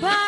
Bye.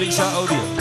Alicia Audio.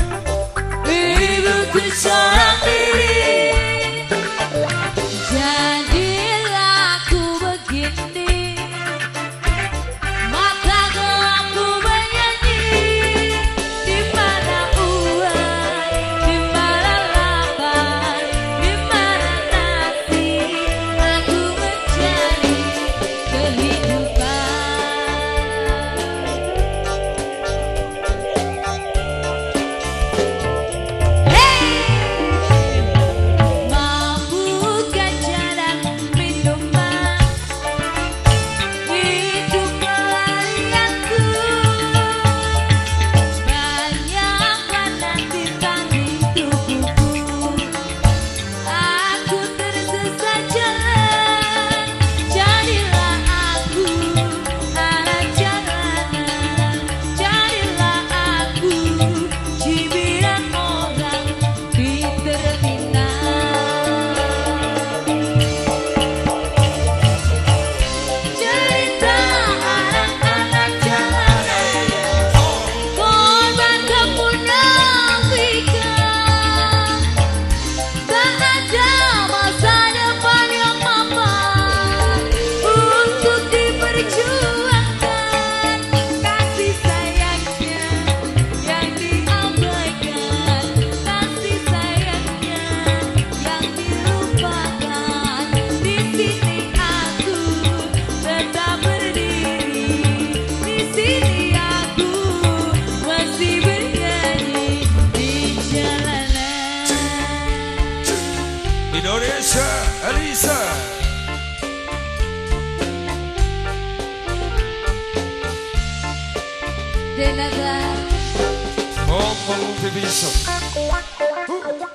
the bishop. Ooh.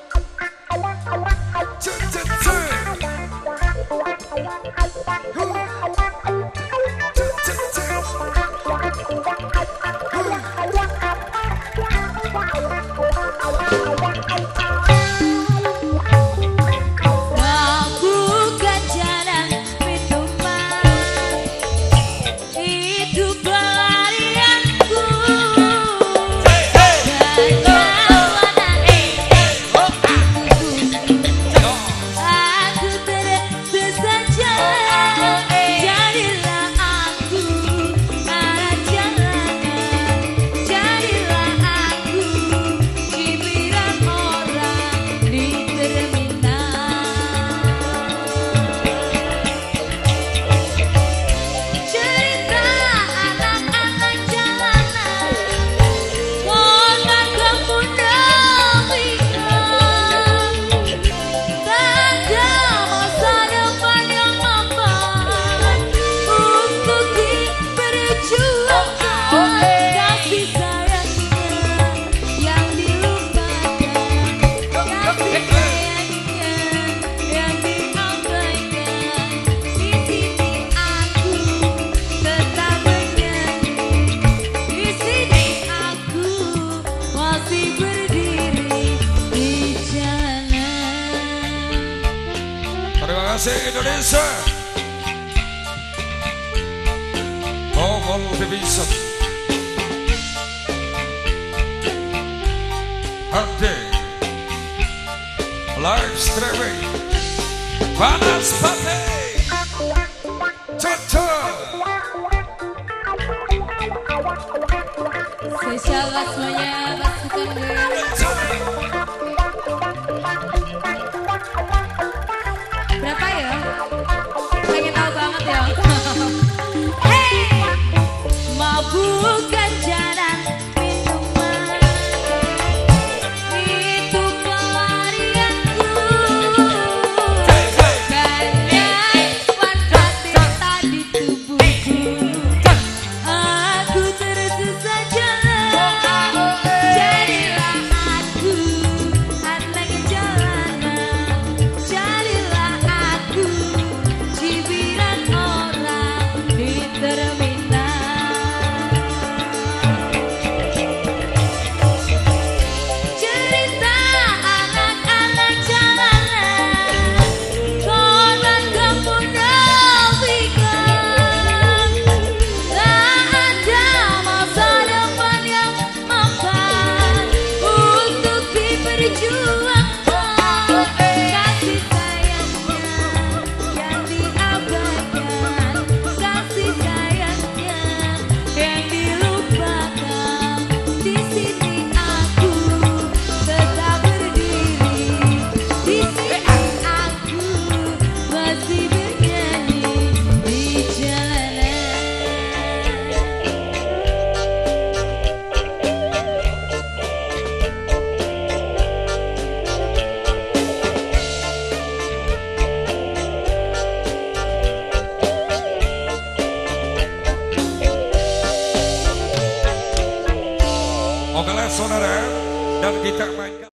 José Indonesia Tombol Divisa Até Live streaming Panas Panas. Fechava, sonhava, se também. Hey, mabuk dan kita maju